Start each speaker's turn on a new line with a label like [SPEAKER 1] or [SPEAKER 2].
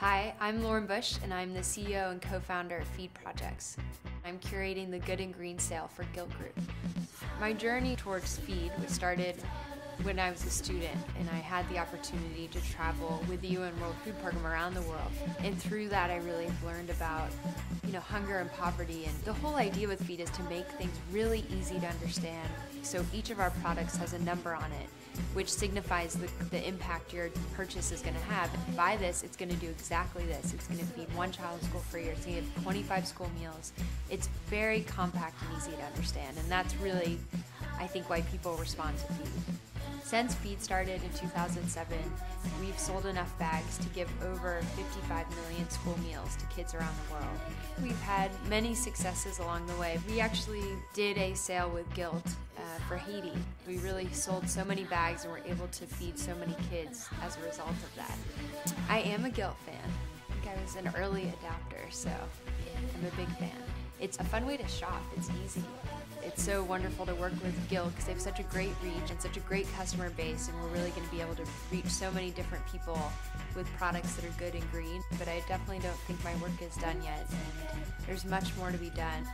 [SPEAKER 1] Hi, I'm Lauren Bush, and I'm the CEO and co founder of Feed Projects. I'm curating the Good and Green sale for Gilt Group. My journey towards Feed was started when I was a student and I had the opportunity to travel with the UN World Food Program around the world. And through that, I really learned about you know, hunger and poverty. And the whole idea with Feed is to make things really easy to understand. So each of our products has a number on it, which signifies the, the impact your purchase is going to have. By this, it's going to do exactly this. It's going to feed one child school for a year. it's going to give 25 school meals. It's very compact and easy to understand. And that's really, I think, why people respond to Feed. Since Feed started in 2007, we've sold enough bags to give over 55 million school meals to kids around the world. We've had many successes along the way. We actually did a sale with Gilt uh, for Haiti. We really sold so many bags and were able to feed so many kids as a result of that. I am a Gilt fan. I think I was an early adopter, so I'm a big fan. It's a fun way to shop. It's easy. It's so wonderful to work with Gilt because they have such a great reach and such a great customer base, and we're really going to be able to reach so many different people with products that are good and green. But I definitely don't think my work is done yet, and there's much more to be done.